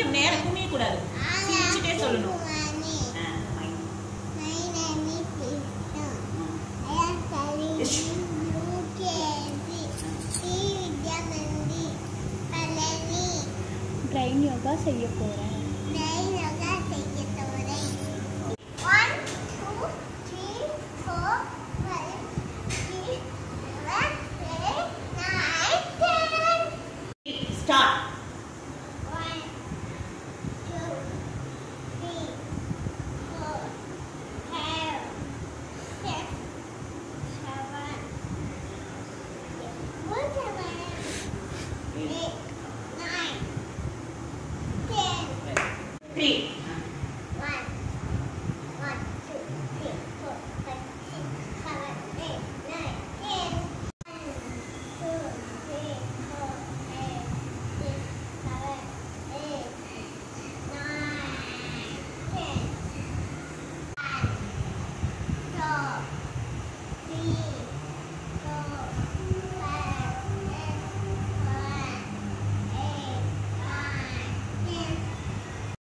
இங்க நேரம் குமிய கூடாது. சிரிச்சுட்டே சொல்லணும். பிரெயின் யோகா செய்ய போகிறேன் B